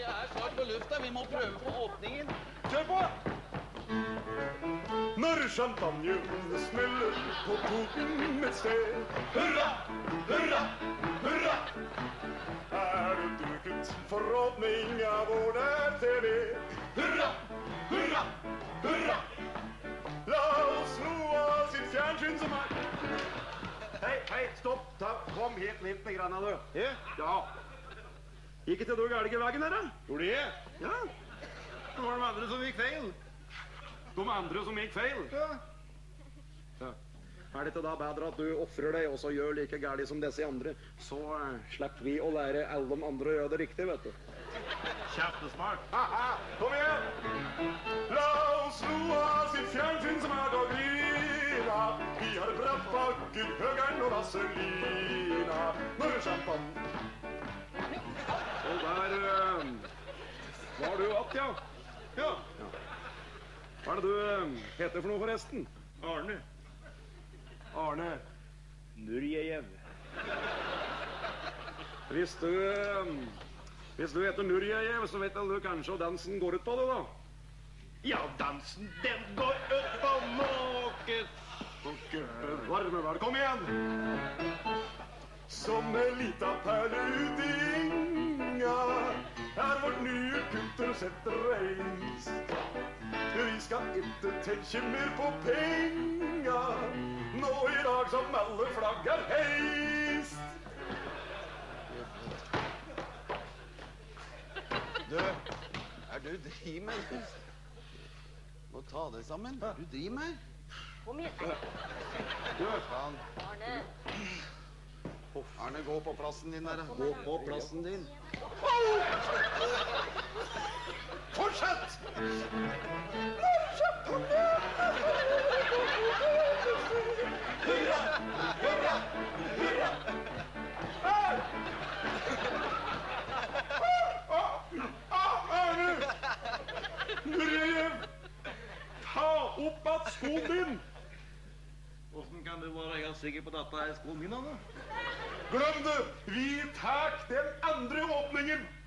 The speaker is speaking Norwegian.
vi er snart på lufta. Vi må prøve på åpningen. Kjør på! Når champagne smeller på porten et sted. Hurra, hurra, hurra! Er du duket for åpninga vår nær-TV? Hurra, hurra, hurra! La oss sno av sitt fjernsyn som er Hei, hei, stopp! Ta, kom hit litt grann, du. Ja? ja. Gikk ikke du gærent i veien her, da? Gjorde det? Ja. Det var de andre som gikk feil. De andre som gikk feil? Ja. ja. Er det ikke da bedre at du ofrer deg og så gjør like galt som disse andre? Så uh, slipper vi å lære alle de andre å gjøre det riktig, vet du. Kjempesmart. Kom igjen! La oss sno av sitt fjernsyn som er dogrina. Vi har brattbakker, høgern og vaselina. Ja. Ja. Hva er det du eh, heter for noe, forresten? Arne. Arne Nurjejev. Hvis du eh, Hvis du heter Nurjejev, så vet du kanskje hva dansen går ut på, det, da? Ja, dansen, den går ut på måke... Varme vel, kom igjen! Som ei lita perle ut kultursett reist. Vi skal ikke tenke mer på penga nå i dag som alle flagg er heist. Du, er du driver med? Må ta deg sammen. Du driver med? Kom igjen. Faen. Arne. Arne, gå på plassen din der. Gå på plassen din. Fortsett! Skoen din! Åssen kan du være helt sikker på at dette er skoen min? da? Glem det! Vi tar den andre åpningen.